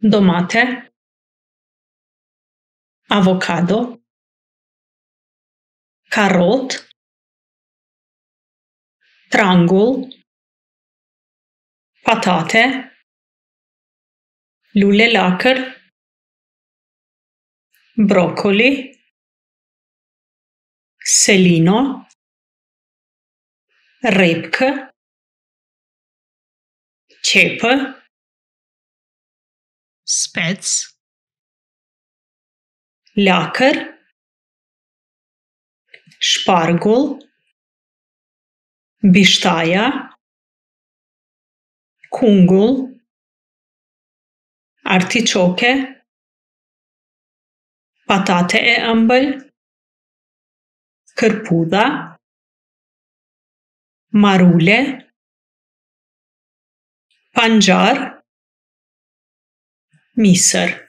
domate, avocado, carot, trangul, patate, lule lacăr, broccoli, selino, repcă, cepă, spets, lakër, shpargull, bishtaja, kungull, artichoke, patate e ëmbël, kërpudha, marule, panjar misër.